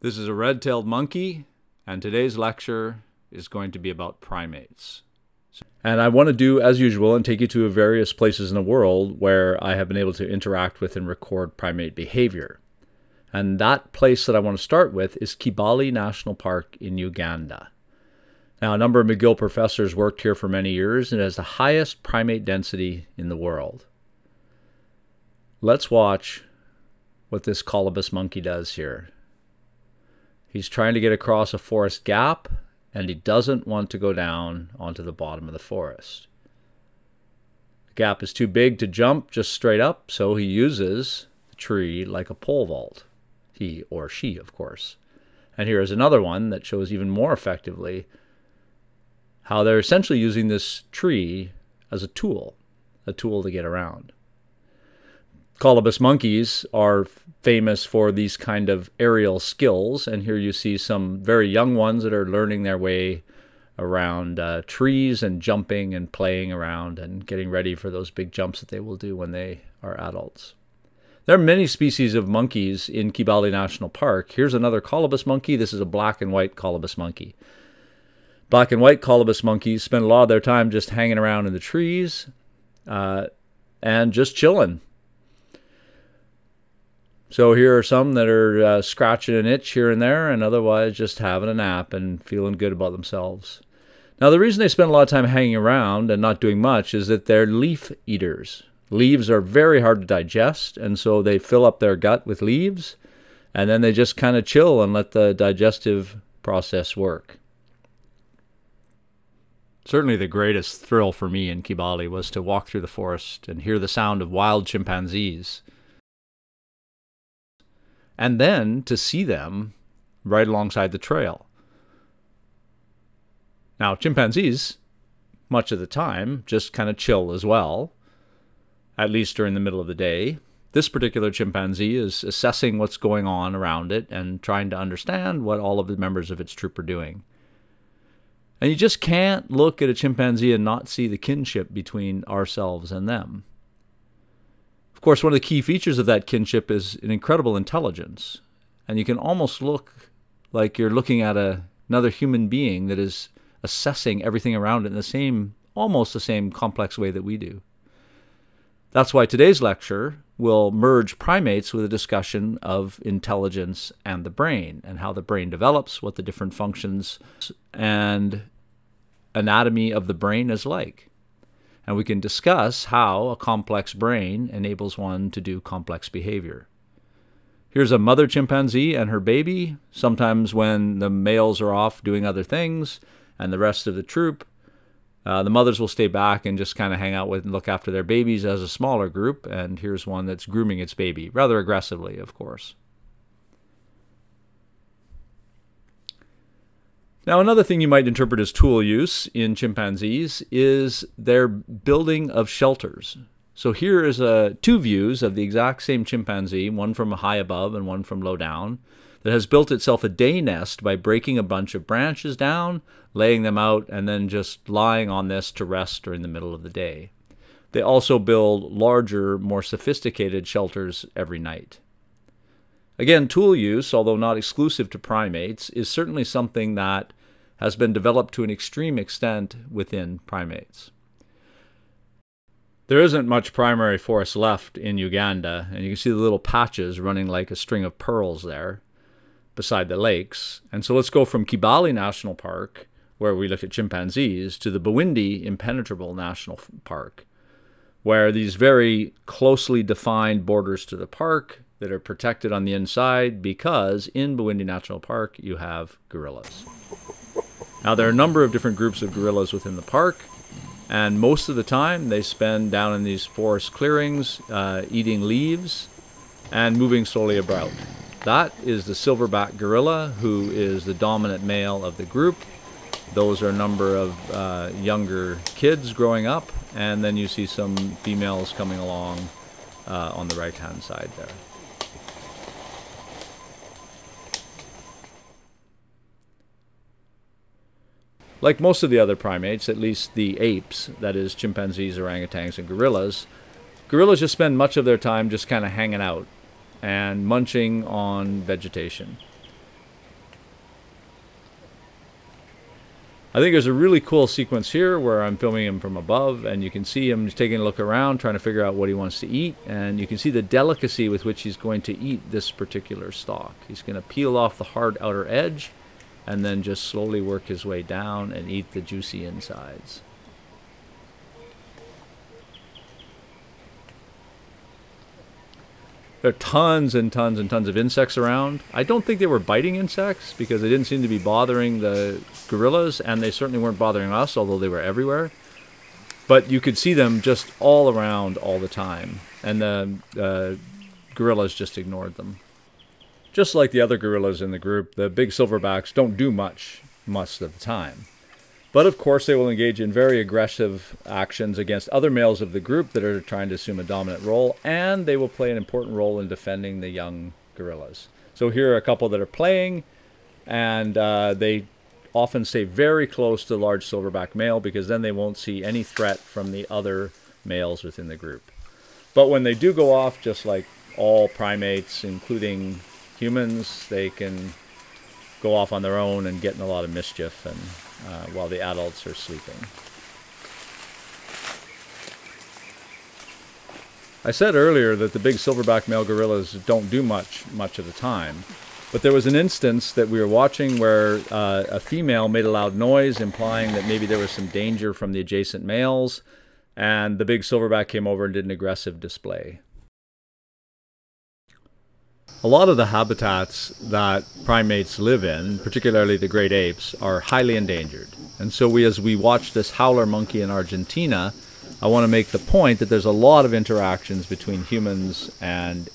This is a red-tailed monkey, and today's lecture is going to be about primates. And I want to do as usual and take you to various places in the world where I have been able to interact with and record primate behavior. And that place that I want to start with is Kibale National Park in Uganda. Now, a number of McGill professors worked here for many years and it has the highest primate density in the world. Let's watch what this colobus monkey does here. He's trying to get across a forest gap and he doesn't want to go down onto the bottom of the forest. The gap is too big to jump just straight up, so he uses the tree like a pole vault. He or she, of course. And here is another one that shows even more effectively how they're essentially using this tree as a tool, a tool to get around. Colobus monkeys are famous for these kind of aerial skills, and here you see some very young ones that are learning their way around uh, trees and jumping and playing around and getting ready for those big jumps that they will do when they are adults. There are many species of monkeys in Kibale National Park. Here's another colobus monkey. This is a black and white colobus monkey. Black and white colobus monkeys spend a lot of their time just hanging around in the trees uh, and just chilling so here are some that are uh, scratching an itch here and there, and otherwise just having a nap and feeling good about themselves. Now, the reason they spend a lot of time hanging around and not doing much is that they're leaf eaters. Leaves are very hard to digest, and so they fill up their gut with leaves, and then they just kind of chill and let the digestive process work. Certainly, the greatest thrill for me in Kibale was to walk through the forest and hear the sound of wild chimpanzees and then to see them right alongside the trail. Now, chimpanzees, much of the time, just kind of chill as well, at least during the middle of the day. This particular chimpanzee is assessing what's going on around it and trying to understand what all of the members of its troop are doing. And you just can't look at a chimpanzee and not see the kinship between ourselves and them. Of course, one of the key features of that kinship is an incredible intelligence. And you can almost look like you're looking at a, another human being that is assessing everything around it in the same, almost the same complex way that we do. That's why today's lecture will merge primates with a discussion of intelligence and the brain and how the brain develops, what the different functions and anatomy of the brain is like and we can discuss how a complex brain enables one to do complex behavior. Here's a mother chimpanzee and her baby. Sometimes, when the males are off doing other things and the rest of the troop, uh, the mothers will stay back and just kind of hang out with and look after their babies as a smaller group. And here's one that's grooming its baby, rather aggressively, of course. Now, another thing you might interpret as tool use in chimpanzees is their building of shelters. So here is a, two views of the exact same chimpanzee, one from high above and one from low down, that has built itself a day nest by breaking a bunch of branches down, laying them out, and then just lying on this to rest during the middle of the day. They also build larger, more sophisticated shelters every night. Again, tool use, although not exclusive to primates, is certainly something that has been developed to an extreme extent within primates. There isn't much primary forest left in Uganda, and you can see the little patches running like a string of pearls there beside the lakes. And so let's go from Kibale National Park, where we look at chimpanzees, to the Bwindi Impenetrable National Park, where these very closely defined borders to the park that are protected on the inside because in Bwindi National Park you have gorillas. Now, there are a number of different groups of gorillas within the park, and most of the time they spend down in these forest clearings uh, eating leaves and moving slowly about. That is the silverback gorilla, who is the dominant male of the group. Those are a number of uh, younger kids growing up, and then you see some females coming along uh, on the right hand side there. Like most of the other primates, at least the apes, that is, chimpanzees, orangutans, and gorillas, gorillas just spend much of their time just kind of hanging out and munching on vegetation. I think there's a really cool sequence here where I'm filming him from above and you can see him just taking a look around trying to figure out what he wants to eat and you can see the delicacy with which he's going to eat this particular stalk. He's going to peel off the hard outer edge and then just slowly work his way down and eat the juicy insides. There are tons and tons and tons of insects around. I don't think they were biting insects because they didn't seem to be bothering the gorillas, and they certainly weren't bothering us, although they were everywhere. But you could see them just all around all the time, and the uh, gorillas just ignored them. Just like the other gorillas in the group, the big silverbacks don't do much most of the time. But of course, they will engage in very aggressive actions against other males of the group that are trying to assume a dominant role, and they will play an important role in defending the young gorillas. So here are a couple that are playing, and uh, they often stay very close to the large silverback male because then they won't see any threat from the other males within the group. But when they do go off, just like all primates, including humans, they can go off on their own and get in a lot of mischief and uh, while the adults are sleeping. I said earlier that the big silverback male gorillas don't do much much of the time, but there was an instance that we were watching where uh, a female made a loud noise, implying that maybe there was some danger from the adjacent males, and the big silverback came over and did an aggressive display. A lot of the habitats that primates live in, particularly the great apes, are highly endangered. And so we, as we watch this howler monkey in Argentina, I want to make the point that there's a lot of interactions between humans and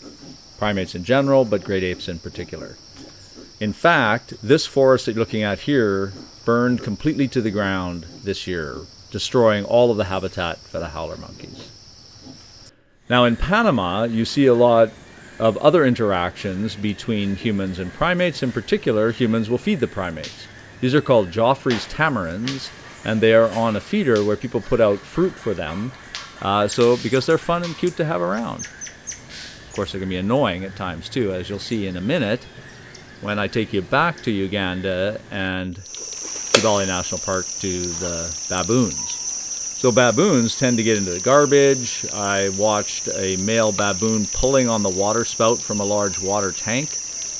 primates in general, but great apes in particular. In fact, this forest that you're looking at here burned completely to the ground this year, destroying all of the habitat for the howler monkeys. Now in Panama, you see a lot of other interactions between humans and primates. In particular, humans will feed the primates. These are called Geoffroy's tamarins, and they are on a feeder where people put out fruit for them. Uh, so because they're fun and cute to have around. Of course, they can be annoying at times too, as you'll see in a minute when I take you back to Uganda and Kibale National Park to the baboons. So baboons tend to get into the garbage. I watched a male baboon pulling on the water spout from a large water tank,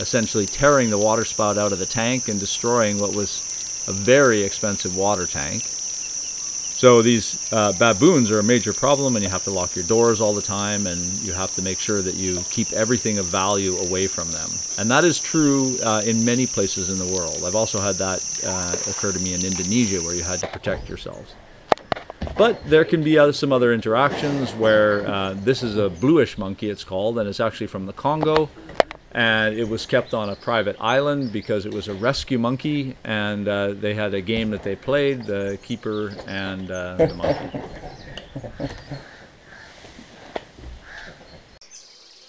essentially tearing the water spout out of the tank and destroying what was a very expensive water tank. So these uh, baboons are a major problem and you have to lock your doors all the time and you have to make sure that you keep everything of value away from them. And that is true uh, in many places in the world. I've also had that uh, occur to me in Indonesia where you had to protect yourselves. But there can be other, some other interactions where uh, this is a bluish monkey, it's called, and it's actually from the Congo. And it was kept on a private island because it was a rescue monkey, and uh, they had a game that they played, the keeper and uh, the monkey.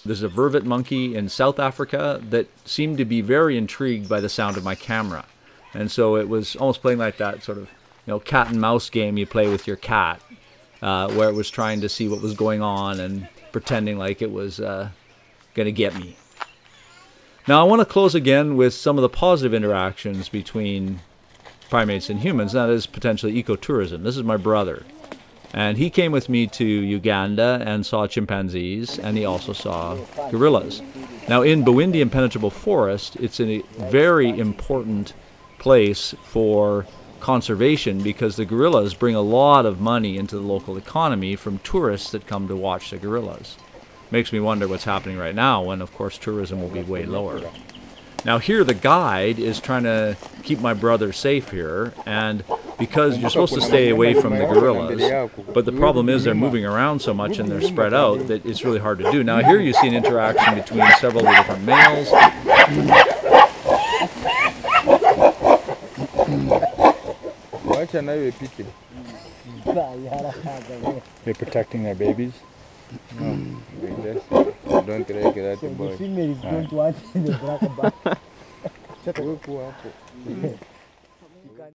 There's a vervet monkey in South Africa that seemed to be very intrigued by the sound of my camera. And so it was almost playing like that sort of you know cat and mouse game you play with your cat, uh, where it was trying to see what was going on and pretending like it was uh, going to get me. Now I want to close again with some of the positive interactions between primates and humans. That is potentially ecotourism. This is my brother. And he came with me to Uganda and saw chimpanzees, and he also saw gorillas. Now, in Bwindi Impenetrable Forest, it's a very important place for conservation because the gorillas bring a lot of money into the local economy from tourists that come to watch the gorillas. Makes me wonder what's happening right now when, of course, tourism will be way lower. Now, here the guide is trying to keep my brother safe here, and because you're supposed to stay away from the gorillas, but the problem is they're moving around so much and they're spread out that it's really hard to do. Now, here you see an interaction between several different males. Wacha nayo ipite. They're protecting their babies. No, like this. Don't to that The boy. female is going to answer the black back. Wewe hapo.